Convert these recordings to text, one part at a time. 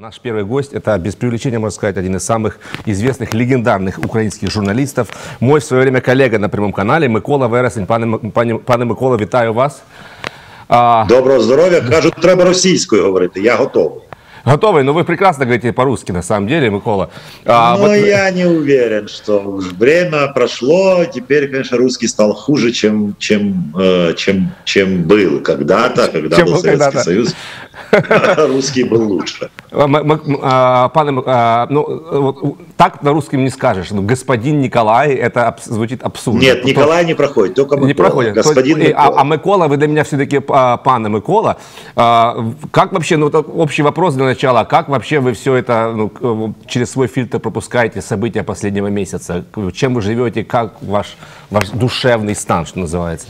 Наш первый гость – это, без привлечения, можно сказать, один из самых известных, легендарных украинских журналистов. Мой в свое время коллега на прямом канале Микола Вересень. Пане, пане, пане Микола, вітаю вас. А... Доброго здоров'я. Кажуть, треба російською говорити. Я готовий. Готовый, но вы прекрасно говорите по-русски, на самом деле, Микола. А, но вот... я не уверен, что время прошло, теперь, конечно, русский стал хуже, чем, чем, э, чем, чем был когда-то, когда чем был Советский когда Союз. Русский был лучше. А, пане, а, ну, так на русском не скажешь. Ну, господин Николай, это звучит абсурдно. Нет, Николай не проходит, только Микола. Не проходит. Господин Микола. А, а Микола, вы для меня все-таки пане Микола. Как вообще, ну, общий вопрос для начала, как вообще вы все это ну, через свой фильтр пропускаете события последнего месяца? Чем вы живете, как ваш, ваш душевный стан, что называется?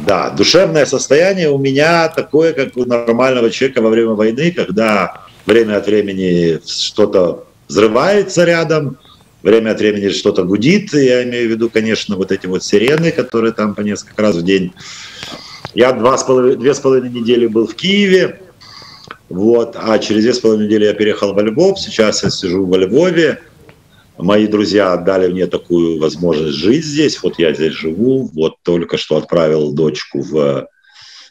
Да, душевное состояние у меня такое, как у нормального человека во время войны, когда время от времени что-то взрывается рядом, время от времени что-то гудит. Я имею в виду, конечно, вот эти вот сирены, которые там по несколько раз в день. Я два с половиной, две с половиной недели был в Киеве, вот, а через две с половиной недели я переехал во Львов. Сейчас я сижу во Львове. Мои друзья отдали мне такую возможность жить здесь. Вот я здесь живу. Вот только что отправил дочку в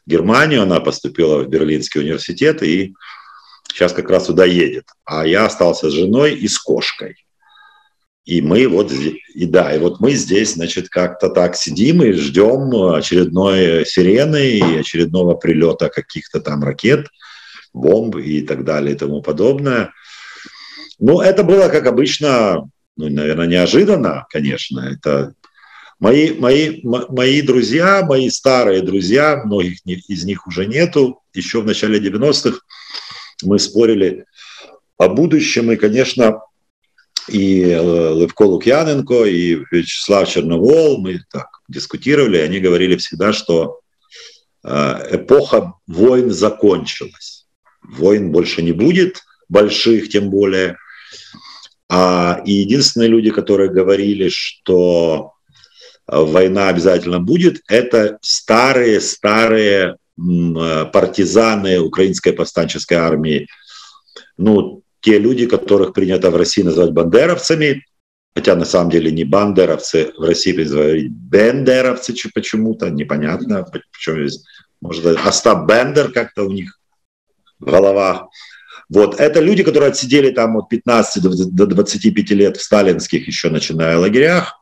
Германию. Она поступила в Берлинский университет и сейчас как раз туда едет. А я остался с женой и с кошкой. И мы вот, и да, и вот мы здесь, значит, как-то так сидим и ждем очередной сирены и очередного прилета каких-то там ракет, бомб и так далее и тому подобное. Ну, это было, как обычно, ну, наверное, неожиданно, конечно. Это мои, мои, мои друзья, мои старые друзья, многих из них уже нету. Еще в начале 90-х мы спорили о будущем, и, конечно, и э, Левко Лукьяненко, и Вячеслав Черновол, мы так дискутировали, они говорили всегда, что э, эпоха войн закончилась. Войн больше не будет, больших тем более. А, и единственные люди, которые говорили, что война обязательно будет, это старые-старые партизаны украинской повстанческой армии. Ну, те люди, которых принято в России называть бандеровцами, хотя на самом деле не бандеровцы, в России говорить бендеровцы почему-то, непонятно, почему здесь, может, Остап Бендер как-то у них в головах. Вот. Это люди, которые отсидели там от 15 до 25 лет в сталинских еще начиная лагерях,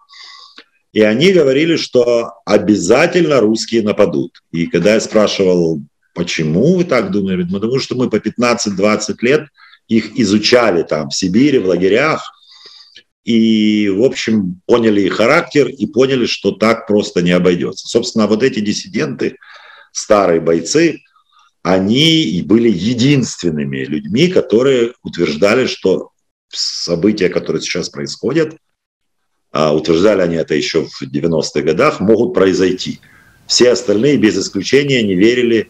и они говорили, что обязательно русские нападут. И когда я спрашивал, почему вы так думаете, ну, потому что мы по 15-20 лет их изучали там в Сибири, в лагерях, и, в общем, поняли их характер и поняли, что так просто не обойдется. Собственно, вот эти диссиденты, старые бойцы, они были единственными людьми, которые утверждали, что события, которые сейчас происходят, а, утверждали они это еще в 90-х годах, могут произойти. Все остальные, без исключения, не верили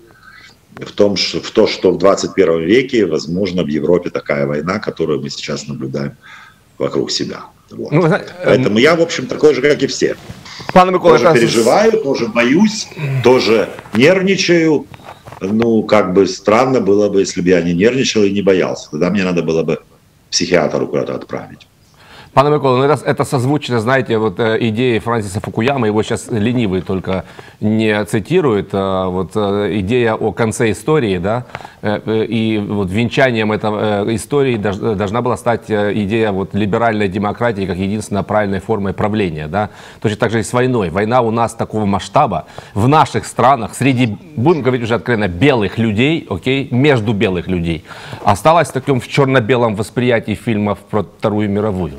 в, том, в то, что в 21 веке возможно в Европе такая война, которую мы сейчас наблюдаем вокруг себя. Вот. Ну, Поэтому я, в общем, такой же, как и все. Пане Микола, тоже переживаю, тоже боюсь, тоже нервничаю, ну, как бы странно было бы, если бы я не нервничал и не боялся. Тогда мне надо было бы психиатру куда-то отправить. Пане Микола, ну это, созвучно, знаете, вот э, идеи Франсиса Фукуяма, его сейчас ленивый только не цитирует, а вот э, идея о конце истории, да, э, и вот венчанием этой истории должна была стать идея вот либеральной демократии как единственной правильной формой правления, да, точно так же и с войной. Война у нас такого масштаба в наших странах, среди, будем говорить уже откровенно, белых людей, окей, между белых людей, осталась в таком в черно-белом восприятии фильмов про Вторую мировую.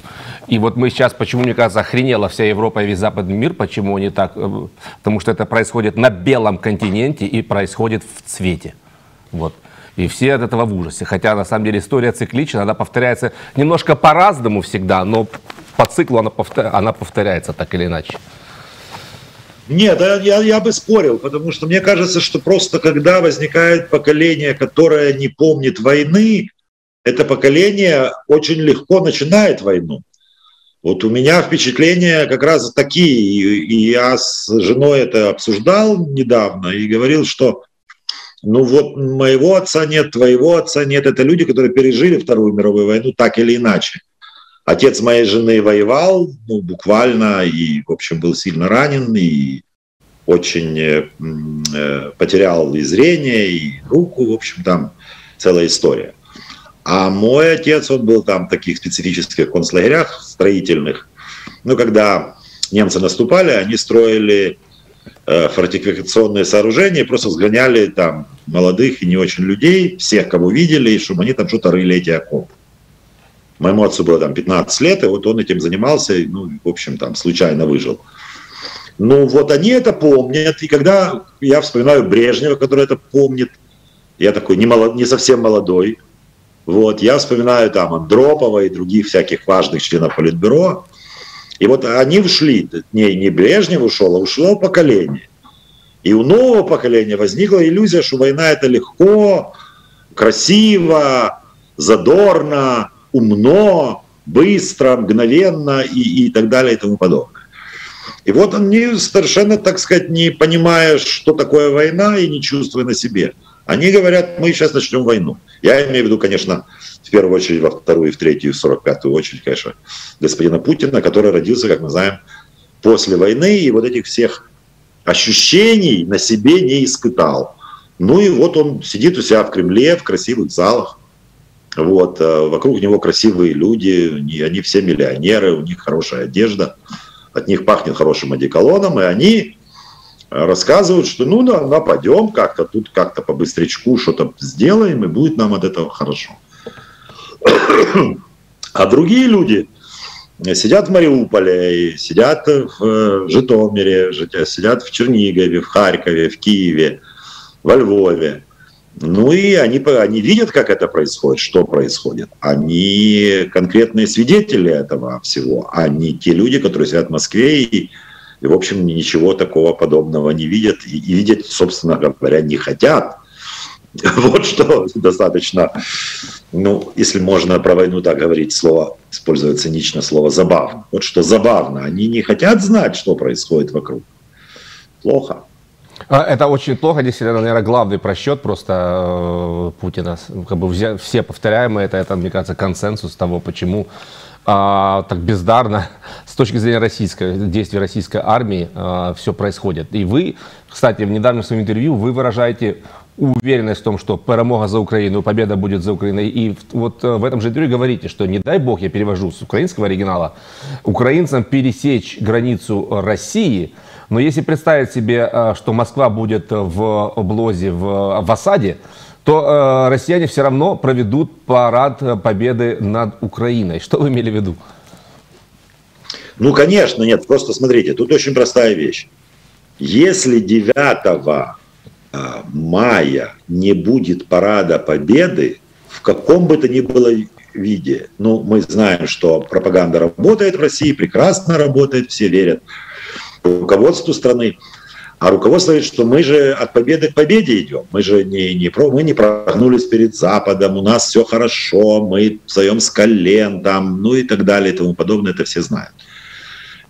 И вот мы сейчас, почему, мне кажется, охренела вся Европа и весь западный мир, почему они так, э, потому что это происходит на белом континенте и происходит в цвете. Вот. И все от этого в ужасе. Хотя, на самом деле, история циклична, она повторяется немножко по-разному всегда, но по циклу она, повтор... она повторяется так или иначе. Нет, я, я бы спорил, потому что мне кажется, что просто когда возникает поколение, которое не помнит войны, это поколение очень легко начинает войну. Вот у меня впечатления как раз такие, и я с женой это обсуждал недавно и говорил, что ну вот моего отца нет, твоего отца нет. Это люди, которые пережили Вторую мировую войну так или иначе. Отец моей жены воевал, ну, буквально, и, в общем, был сильно ранен, и очень э, э, потерял и зрение, и руку, в общем, там целая история. А мой отец, он был там в таких специфических концлагерях строительных. Ну, когда немцы наступали, они строили э, фортификационные сооружения, просто сгоняли там молодых и не очень людей, всех, кого видели, чтобы они там что-то рыли эти окопы. Моему отцу было там 15 лет, и вот он этим занимался, и, ну, в общем, там случайно выжил. Ну, вот они это помнят, и когда я вспоминаю Брежнева, который это помнит, я такой не, молод, не совсем молодой, вот, я вспоминаю там Андропова и других всяких важных членов Политбюро, и вот они ушли, не, не Брежнев ушел, а ушло поколение. И у нового поколения возникла иллюзия, что война это легко, красиво, задорно, умно, быстро, мгновенно и, и так далее и тому подобное. И вот они совершенно, так сказать, не понимая, что такое война и не чувствуя на себе. Они говорят, мы сейчас начнем войну. Я имею в виду, конечно, в первую очередь, во вторую, в третью, в сорок пятую очередь, конечно, господина Путина, который родился, как мы знаем, после войны и вот этих всех ощущений на себе не испытал. Ну и вот он сидит у себя в Кремле, в красивых залах, вот, э, вокруг него красивые люди, они все миллионеры, у них хорошая одежда, от них пахнет хорошим одеколоном, и они рассказывают, что ну да, нападем как-то тут, как-то по быстрячку что-то сделаем, и будет нам от этого хорошо. А другие люди сидят в Мариуполе, сидят в Житомире, сидят в Чернигове, в Харькове, в Киеве, во Львове. Ну и они, они видят, как это происходит, что происходит. Они конкретные свидетели этого всего, а не те люди, которые сидят в Москве и, и в общем, ничего такого подобного не видят и, и видеть, собственно говоря, не хотят. Вот что достаточно, ну, если можно про войну так говорить, слово, используя цинично слово «забавно». Вот что забавно, они не хотят знать, что происходит вокруг. Плохо. А, это очень плохо, действительно, наверное, главный просчет просто э, Путина. Как бы все, повторяем это, это, мне кажется, консенсус того, почему а, так бездарно с точки зрения российской, действий российской армии а, все происходит. И вы, кстати, в недавнем своем интервью вы выражаете уверенность в том, что перемога за Украину, победа будет за Украиной. И вот э, в этом же интервью говорите, что не дай бог, я перевожу с украинского оригинала, украинцам пересечь границу России – но если представить себе, э, что Москва будет в облозе, в, в осаде, то э, россияне все равно проведут парад победы над Украиной. Что вы имели в виду? Ну, конечно, нет. Просто смотрите, тут очень простая вещь. Если 9 э, мая не будет парада победы, в каком бы то ни было виде, ну, мы знаем, что пропаганда работает в России, прекрасно работает, все верят руководству страны. А руководство говорит, что мы же от победы к победе идем. Мы же не, не, про, мы не прогнулись перед Западом, у нас все хорошо, мы встаем с колен, там, ну и так далее и тому подобное, это все знают.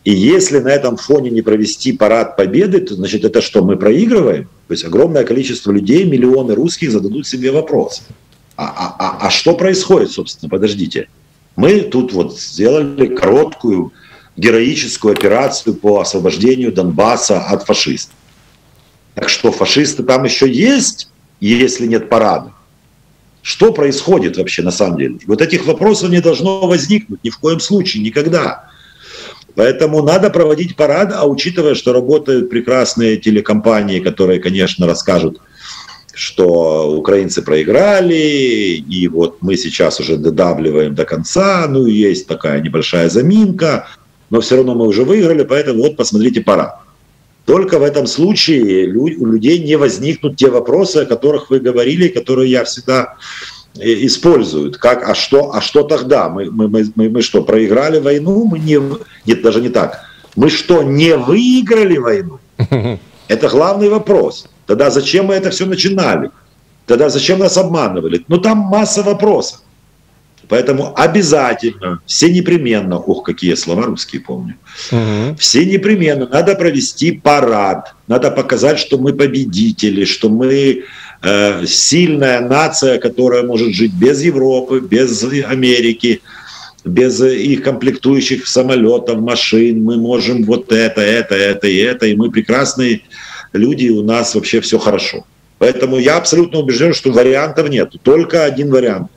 И если на этом фоне не провести парад победы, то значит это что, мы проигрываем? То есть огромное количество людей, миллионы русских зададут себе вопрос. А, а, а, а что происходит, собственно, подождите? Мы тут вот сделали короткую героическую операцию по освобождению Донбасса от фашистов. Так что фашисты там еще есть, если нет парада. Что происходит вообще на самом деле? Вот этих вопросов не должно возникнуть ни в коем случае, никогда. Поэтому надо проводить парад, а учитывая, что работают прекрасные телекомпании, которые, конечно, расскажут, что украинцы проиграли, и вот мы сейчас уже додавливаем до конца, ну, есть такая небольшая заминка – но все равно мы уже выиграли, поэтому вот посмотрите, пора. Только в этом случае у людей не возникнут те вопросы, о которых вы говорили, которые я всегда э, используют. Как, а что, а что тогда? Мы, мы, мы, мы что, проиграли войну? Мы не, нет, даже не так. Мы что, не выиграли войну? Это главный вопрос. Тогда зачем мы это все начинали? Тогда зачем нас обманывали? Ну там масса вопросов. Поэтому обязательно, все непременно, ох, какие слова русские помню, угу. все непременно, надо провести парад, надо показать, что мы победители, что мы э, сильная нация, которая может жить без Европы, без Америки, без их комплектующих самолетов, машин. Мы можем вот это, это, это и это, и мы прекрасные люди, у нас вообще все хорошо. Поэтому я абсолютно убежден, что вариантов нет. Только один вариант.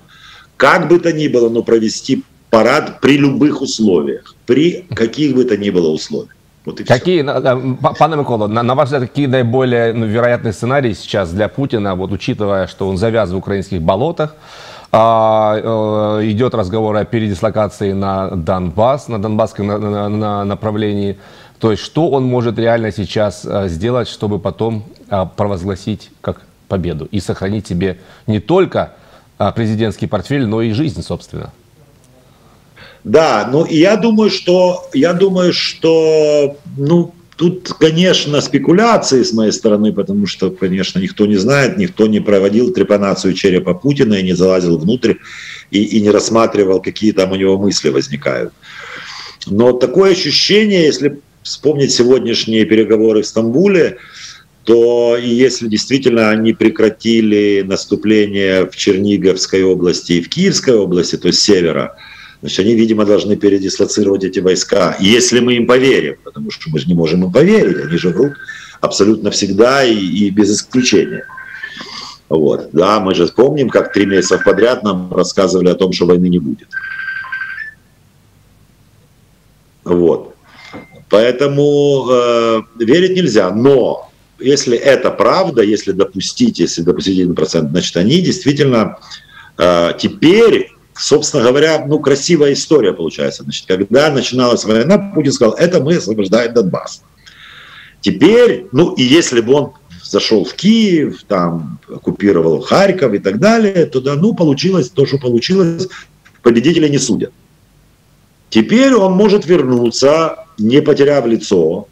Как бы то ни было, но провести парад при любых условиях, при каких бы то ни было условиях. Вот какие, все. пане Микола, на, на ваш взгляд, какие наиболее ну, вероятные сценарии сейчас для Путина, вот учитывая, что он завяз в украинских болотах, а, э, идет разговор о передислокации на Донбасс, на донбасском на, на, на направлении. То есть, что он может реально сейчас э, сделать, чтобы потом э, провозгласить как победу и сохранить себе не только президентский портфель, но и жизнь, собственно? Да, ну я думаю, что я думаю, что ну тут, конечно, спекуляции с моей стороны, потому что, конечно, никто не знает, никто не проводил трепанацию черепа Путина и не залазил внутрь и, и не рассматривал, какие там у него мысли возникают. Но такое ощущение, если вспомнить сегодняшние переговоры в Стамбуле, то если действительно они прекратили наступление в Черниговской области и в Киевской области, то есть севера, Значит, они, видимо, должны передислоцировать эти войска, если мы им поверим, потому что мы же не можем им поверить, они же врут абсолютно всегда и, и без исключения. Вот. Да, мы же помним, как три месяца подряд нам рассказывали о том, что войны не будет. Вот. Поэтому э, верить нельзя. Но если это правда, если допустить, если допустить 1%, значит, они действительно э, теперь собственно говоря, ну, красивая история получается. Значит, когда начиналась война, Путин сказал, это мы освобождаем Донбасс. Теперь, ну, и если бы он зашел в Киев, там, оккупировал Харьков и так далее, то да, ну, получилось то, что получилось, победителя не судят. Теперь он может вернуться, не потеряв лицо,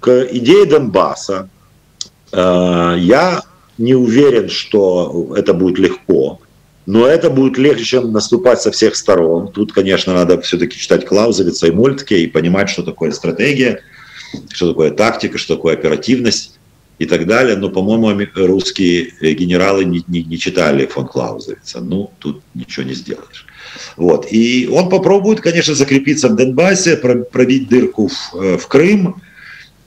к идее Донбасса. Э, я не уверен, что это будет легко. Но это будет легче, чем наступать со всех сторон. Тут, конечно, надо все-таки читать Клаузевица и Мольтке и понимать, что такое стратегия, что такое тактика, что такое оперативность и так далее. Но, по-моему, русские генералы не, не, не читали фон Клаузевица. Ну, тут ничего не сделаешь. Вот. И он попробует, конечно, закрепиться в Донбассе, пробить дырку в, э, в Крым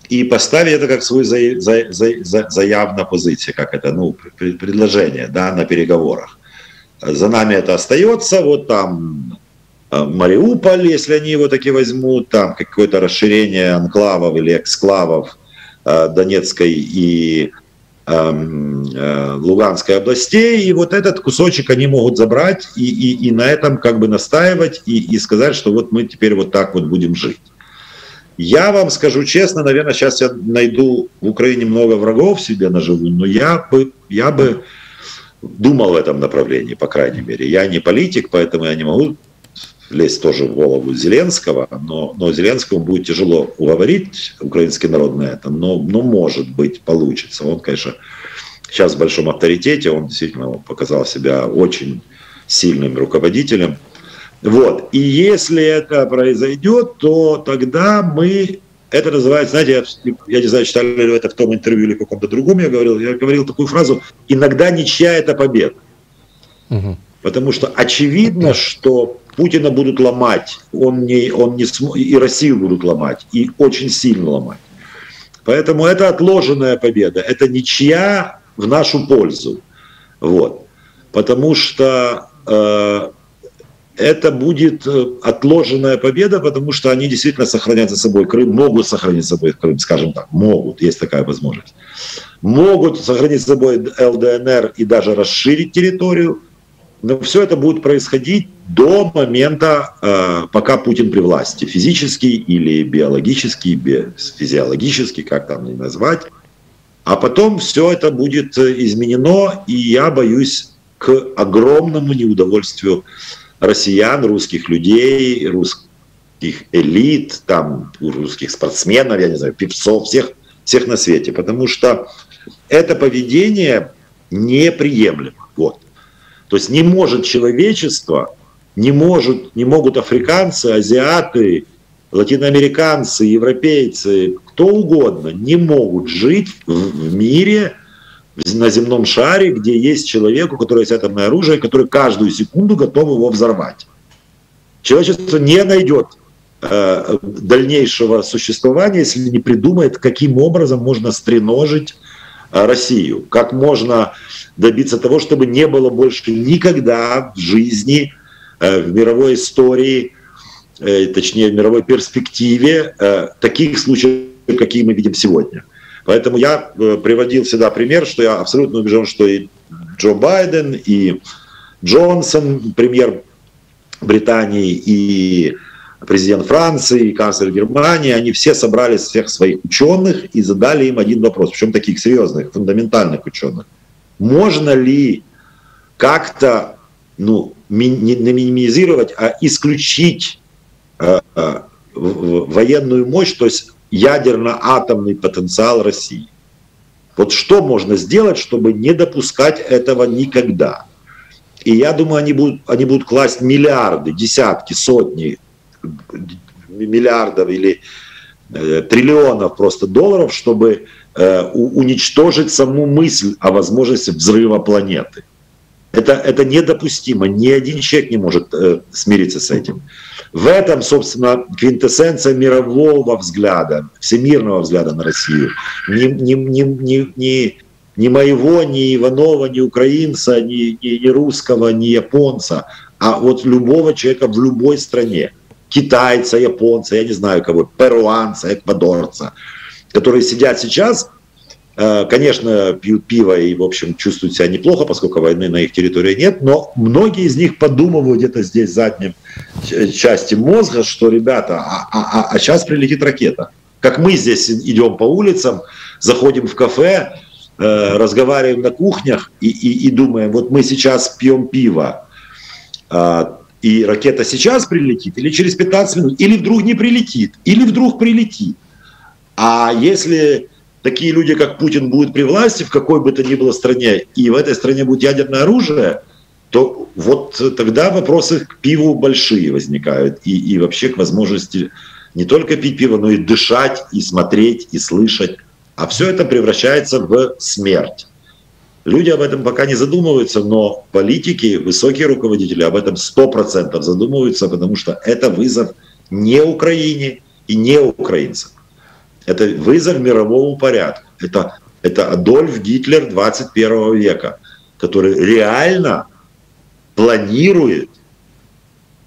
и поставить это как свою за, за, за, заявь на позиции, как это, ну, предложение, да, на переговорах. За нами это остается, вот там э, Мариуполь, если они его таки возьмут, там какое-то расширение анклавов или эксклавов э, Донецкой и эм, э, Луганской областей, и вот этот кусочек они могут забрать и, и, и на этом как бы настаивать и, и сказать, что вот мы теперь вот так вот будем жить. Я вам скажу честно, наверное, сейчас я найду в Украине много врагов себе наживу, но я бы, я бы думал в этом направлении, по крайней мере. Я не политик, поэтому я не могу лезть тоже в голову Зеленского, но, но Зеленскому будет тяжело уговорить украинский народ на это, но, но может быть получится. Он, конечно, сейчас в большом авторитете, он действительно показал себя очень сильным руководителем. Вот. И если это произойдет, то тогда мы это называется, знаете, я, я не знаю, читали ли это в том интервью или в каком-то другом, я говорил, я говорил такую фразу, иногда ничья это победа. Угу. Потому что очевидно, что Путина будут ломать, он не, он не см... и Россию будут ломать, и очень сильно ломать. Поэтому это отложенная победа, это ничья в нашу пользу. Вот. Потому что э, это будет э, отложенная победа, потому что они действительно сохранят за собой Крым, могут сохранить за собой Крым, скажем так, могут, есть такая возможность. Могут сохранить за собой ЛДНР и даже расширить территорию, но все это будет происходить до момента, э, пока Путин при власти, физически или биологически, физиологически, как там назвать. А потом все это будет э, изменено, и я боюсь к огромному неудовольствию россиян, русских людей, русских элит, там, русских спортсменов, я не знаю, певцов, всех, всех на свете. Потому что это поведение неприемлемо. Вот. То есть не может человечество, не, может, не могут африканцы, азиаты, латиноамериканцы, европейцы, кто угодно, не могут жить в, в мире, на земном шаре, где есть человек, у которого есть атомное оружие, который каждую секунду готов его взорвать. Человечество не найдет э, дальнейшего существования, если не придумает, каким образом можно стреножить э, Россию, как можно добиться того, чтобы не было больше никогда в жизни, э, в мировой истории, э, точнее в мировой перспективе таких случаев, какие мы видим сегодня. Поэтому я э, приводил всегда пример, что я абсолютно убежден, что и Джо Байден, и Джонсон, премьер Британии, и президент Франции, и канцлер Германии, они все собрали всех своих ученых и задали им один вопрос, причем таких серьезных, фундаментальных ученых. Можно ли как-то ну, ми, не минимизировать, а исключить э, э, военную мощь, то есть ядерно-атомный потенциал России. Вот что можно сделать, чтобы не допускать этого никогда? И я думаю, они будут, они будут класть миллиарды, десятки, сотни миллиардов или э, триллионов просто долларов, чтобы э, уничтожить саму мысль о возможности взрыва планеты. Это, это недопустимо. Ни один человек не может э, смириться с этим. В этом, собственно, квинтэссенция мирового взгляда, всемирного взгляда на Россию. Ни, ни, ни, ни, ни, ни моего, ни Иванова, ни украинца, ни, ни, ни русского, ни японца, а вот любого человека в любой стране. Китайца, японца, я не знаю кого, перуанца, эквадорца, которые сидят сейчас конечно, пьют пиво и, в общем, чувствуют себя неплохо, поскольку войны на их территории нет, но многие из них подумывают где-то здесь задним части мозга, что, ребята, а, а, а, а сейчас прилетит ракета. Как мы здесь идем по улицам, заходим в кафе, э, разговариваем на кухнях и, и, и думаем, вот мы сейчас пьем пиво, э, и ракета сейчас прилетит, или через 15 минут, или вдруг не прилетит, или вдруг прилетит. А если такие люди, как Путин, будут при власти в какой бы то ни было стране, и в этой стране будет ядерное оружие, то вот тогда вопросы к пиву большие возникают. И, и вообще к возможности не только пить пиво, но и дышать, и смотреть, и слышать. А все это превращается в смерть. Люди об этом пока не задумываются, но политики, высокие руководители об этом 100% задумываются, потому что это вызов не Украине и не украинцам. Это вызов мировому порядку. Это, это Адольф Гитлер 21 века, который реально планирует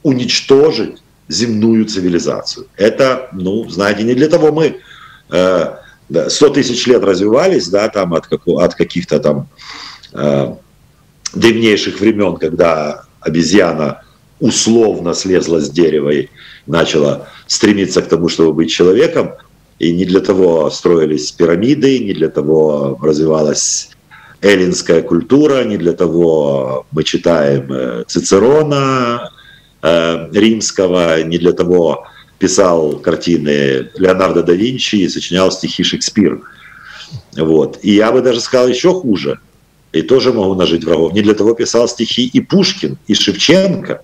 уничтожить земную цивилизацию. Это, ну, знаете, не для того мы э, 100 тысяч лет развивались, да, там от, от каких-то там э, древнейших времен, когда обезьяна условно слезла с дерева и начала стремиться к тому, чтобы быть человеком, и не для того строились пирамиды, не для того развивалась эллинская культура, не для того мы читаем э, Цицерона э, римского, не для того писал картины Леонардо да Винчи и сочинял стихи Шекспир. Вот. И я бы даже сказал еще хуже, и тоже могу нажить врагов, не для того писал стихи и Пушкин, и Шевченко,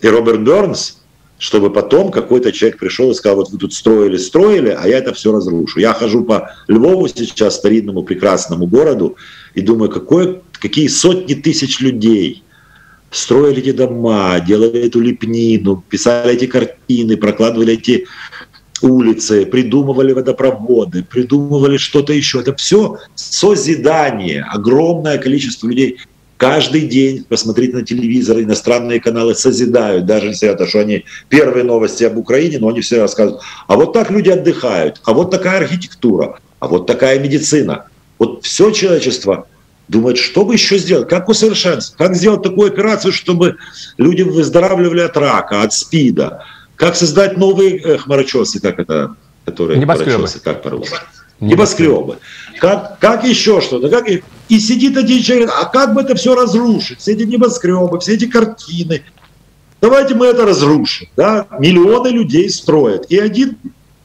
и Роберт Бернс, чтобы потом какой-то человек пришел и сказал, вот вы тут строили, строили, а я это все разрушу. Я хожу по Львову сейчас, старинному прекрасному городу, и думаю, какое, какие сотни тысяч людей строили эти дома, делали эту лепнину, писали эти картины, прокладывали эти улицы, придумывали водопроводы, придумывали что-то еще. Это все созидание, огромное количество людей каждый день посмотреть на телевизор, иностранные каналы созидают, даже несмотря на то, что они первые новости об Украине, но они все рассказывают, а вот так люди отдыхают, а вот такая архитектура, а вот такая медицина. Вот все человечество думает, что бы еще сделать, как усовершенствовать, как сделать такую операцию, чтобы люди выздоравливали от рака, от СПИДа, как создать новые э, хмарочесы, как это, которые Небоскребы. как по-русски. Небоскребы. Как, как еще что-то, как и сидит один человек, а как бы это все разрушить? Все эти небоскребы, все эти картины. Давайте мы это разрушим. Да? Миллионы людей строят, и один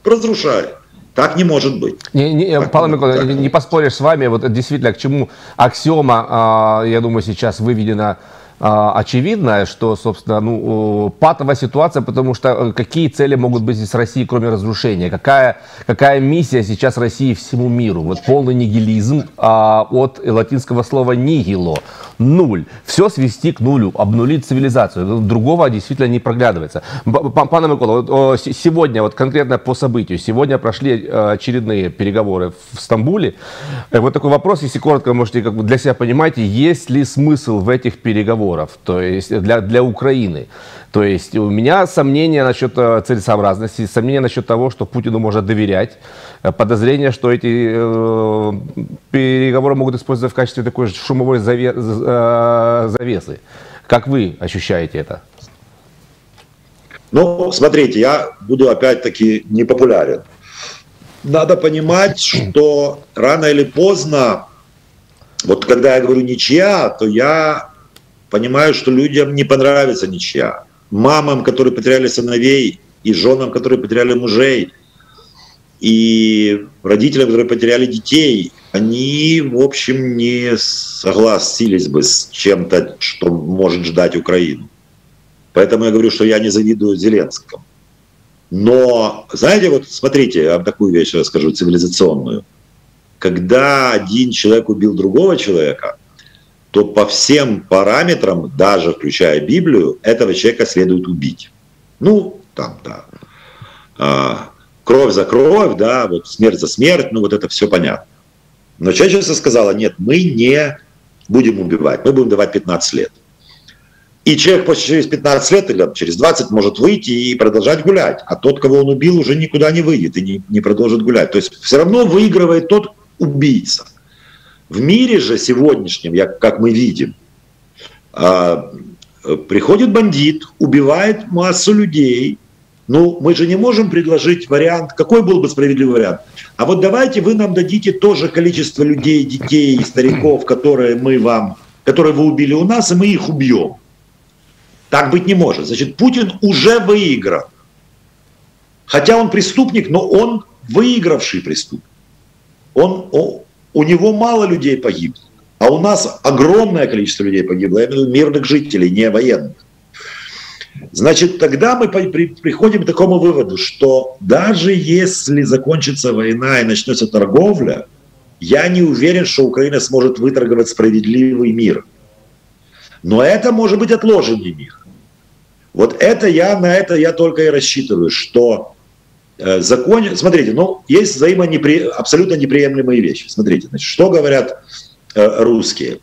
разрушает. Так не может быть. Не, не, Павел Миколаевич, не, не поспоришь с вами, вот действительно, к чему аксиома, а, я думаю, сейчас выведена а, очевидная, что, собственно, ну, патовая ситуация, потому что э, какие цели могут быть с Россией, кроме разрушения? Какая, какая миссия сейчас России всему миру? Вот полный нигилизм а, от латинского слова нигило, нуль. Все свести к нулю, обнулить цивилизацию. Другого действительно не проглядывается. Пане Микола, сегодня, вот конкретно по событию, сегодня прошли э, очередные переговоры в Стамбуле. Э, вот такой вопрос, если коротко можете как бы для себя понимаете, есть ли смысл в этих переговорах? Переговоров, то есть для, для Украины. То есть у меня сомнения насчет э, целесообразности, сомнения насчет того, что Путину можно доверять, э, подозрение, что эти э, переговоры могут использовать в качестве такой шумовой заве, э, завесы. Как вы ощущаете это? Ну, смотрите, я буду опять-таки непопулярен. Надо понимать, что рано или поздно, вот когда я говорю ничья, то я понимаю, что людям не понравится ничья. Мамам, которые потеряли сыновей, и женам, которые потеряли мужей, и родителям, которые потеряли детей, они, в общем, не согласились бы с чем-то, что может ждать Украину. Поэтому я говорю, что я не завидую Зеленскому. Но, знаете, вот смотрите, я вам такую вещь расскажу, цивилизационную. Когда один человек убил другого человека, то по всем параметрам, даже включая Библию, этого человека следует убить. Ну, там, да. А, кровь за кровь, да, вот смерть за смерть, ну вот это все понятно. Но человечество сказала, нет, мы не будем убивать, мы будем давать 15 лет. И человек после через 15 лет или через 20 может выйти и продолжать гулять. А тот, кого он убил, уже никуда не выйдет и не, не продолжит гулять. То есть все равно выигрывает тот убийца. В мире же сегодняшнем, как мы видим, а, приходит бандит, убивает массу людей. Ну, мы же не можем предложить вариант, какой был бы справедливый вариант. А вот давайте вы нам дадите то же количество людей, детей и стариков, которые мы вам, которые вы убили у нас, и мы их убьем. Так быть не может. Значит, Путин уже выиграл. Хотя он преступник, но он выигравший преступник. Он, у него мало людей погибло, а у нас огромное количество людей погибло, я имею в виду мирных жителей, не военных. Значит, тогда мы приходим к такому выводу, что даже если закончится война и начнется торговля, я не уверен, что Украина сможет выторговать справедливый мир. Но это может быть отложенный мир. Вот это я, на это я только и рассчитываю, что законе, смотрите, ну, есть взаимонепри... абсолютно неприемлемые вещи. Смотрите, значит, что говорят э, русские?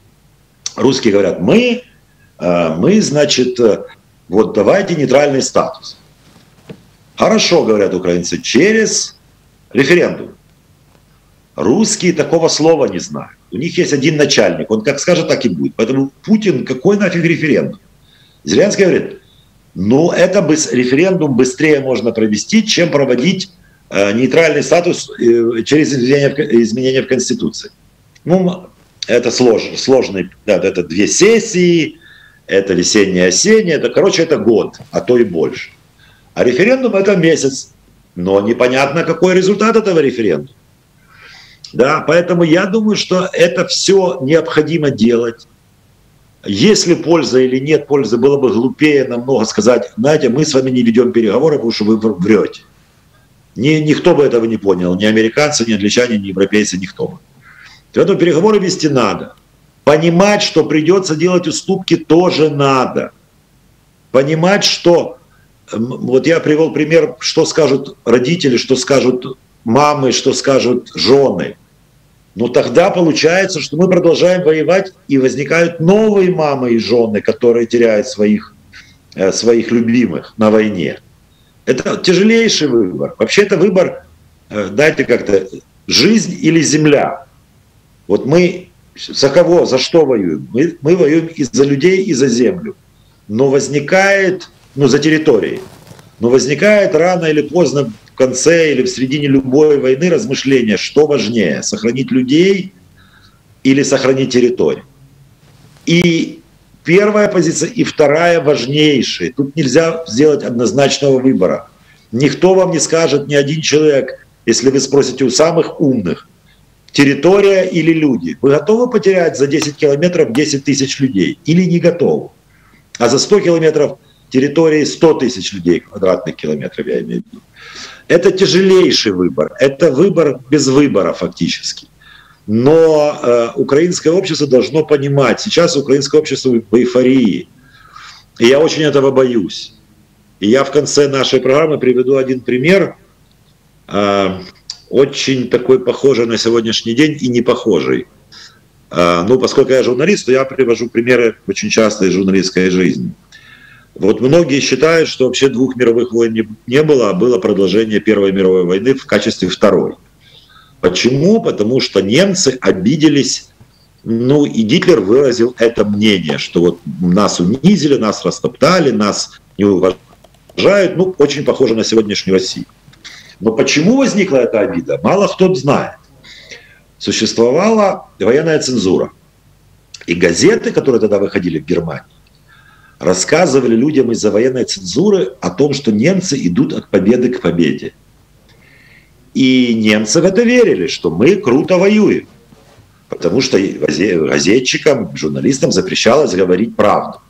Русские говорят, мы, э, мы, значит, вот давайте нейтральный статус. Хорошо, говорят украинцы, через референдум. Русские такого слова не знают. У них есть один начальник, он как скажет, так и будет. Поэтому Путин, какой нафиг референдум? Зеленский говорит, ну, это бы референдум быстрее можно провести, чем проводить э, нейтральный статус э, через изменения в, изменения в Конституции. Ну, это слож, сложный, да, это две сессии, это весеннее, осеннее, это, короче, это год, а то и больше. А референдум это месяц, но непонятно, какой результат этого референдума. Да, поэтому я думаю, что это все необходимо делать. Есть ли польза или нет пользы, было бы глупее намного сказать, знаете, мы с вами не ведем переговоры, потому что вы врете. Ни, никто бы этого не понял, ни американцы, ни англичане, ни европейцы, никто бы. Поэтому переговоры вести надо. Понимать, что придется делать уступки, тоже надо. Понимать, что... Вот я привел пример, что скажут родители, что скажут мамы, что скажут жены – но тогда получается, что мы продолжаем воевать, и возникают новые мамы и жены, которые теряют своих, э, своих любимых на войне. Это тяжелейший выбор. Вообще это выбор, э, дайте как-то, жизнь или земля. Вот мы за кого, за что воюем? Мы, мы воюем и за людей, и за землю. Но возникает, ну, за территории. Но возникает рано или поздно конце или в середине любой войны размышления, что важнее, сохранить людей или сохранить территорию. И первая позиция и вторая важнейшие. Тут нельзя сделать однозначного выбора. Никто вам не скажет, ни один человек, если вы спросите у самых умных, территория или люди. Вы готовы потерять за 10 километров 10 тысяч людей или не готовы? а за 100 километров территории 100 тысяч людей, квадратных километров, я имею в виду. Это тяжелейший выбор, это выбор без выбора фактически. Но э, украинское общество должно понимать, сейчас украинское общество в эйфории. И я очень этого боюсь. И я в конце нашей программы приведу один пример, э, очень такой похожий на сегодняшний день и не похожий. Э, ну, поскольку я журналист, то я привожу примеры очень часто из журналистской жизни. Вот многие считают, что вообще двух мировых войн не, не было, а было продолжение Первой мировой войны в качестве второй. Почему? Потому что немцы обиделись, ну и Гитлер выразил это мнение, что вот нас унизили, нас растоптали, нас не уважают, ну очень похоже на сегодняшнюю Россию. Но почему возникла эта обида, мало кто знает. Существовала военная цензура. И газеты, которые тогда выходили в Германии, рассказывали людям из-за военной цензуры о том, что немцы идут от победы к победе. И немцы в это верили, что мы круто воюем. Потому что газетчикам, журналистам запрещалось говорить правду.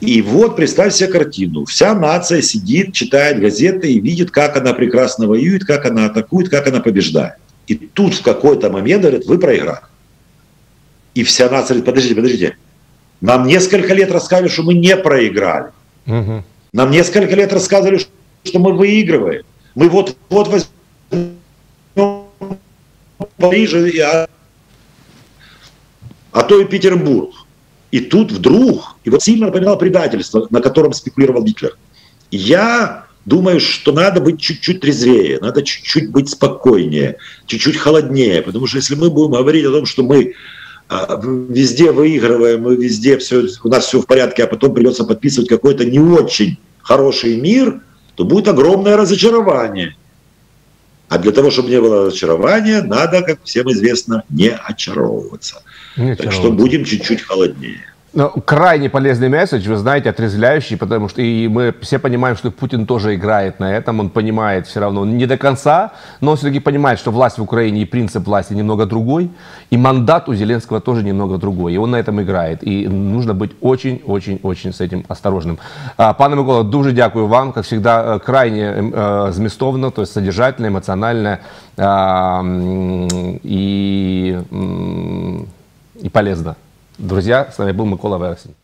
И вот представь себе картину. Вся нация сидит, читает газеты и видит, как она прекрасно воюет, как она атакует, как она побеждает. И тут в какой-то момент говорят, вы проиграли. И вся нация говорит, подождите, подождите, нам несколько лет рассказывали, что мы не проиграли. Угу. Нам несколько лет рассказывали, что мы выигрываем. Мы вот-вот возьмем Париж, а, а то и Петербург. И тут вдруг, и вот сильно напоминало предательство, на котором спекулировал Гитлер. Я думаю, что надо быть чуть-чуть трезвее, надо чуть-чуть быть спокойнее, чуть-чуть холоднее, потому что если мы будем говорить о том, что мы везде выигрываем, мы везде все, у нас все в порядке, а потом придется подписывать какой-то не очень хороший мир, то будет огромное разочарование. А для того, чтобы не было разочарования, надо, как всем известно, не очаровываться. Не так что будем чуть-чуть холоднее. Ну, крайне полезный месседж, вы знаете, отрезвляющий, потому что и мы все понимаем, что Путин тоже играет на этом, он понимает все равно, не до конца, но он все-таки понимает, что власть в Украине и принцип власти немного другой, и мандат у Зеленского тоже немного другой, и он на этом играет, и нужно быть очень-очень-очень с этим осторожным. А, пане Микола, дуже дякую вам, как всегда, э, крайне э, змістовно, то есть содержательно, эмоционально э, и, и полезно. Друзья, с вами был Микола Вересень.